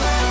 Bye.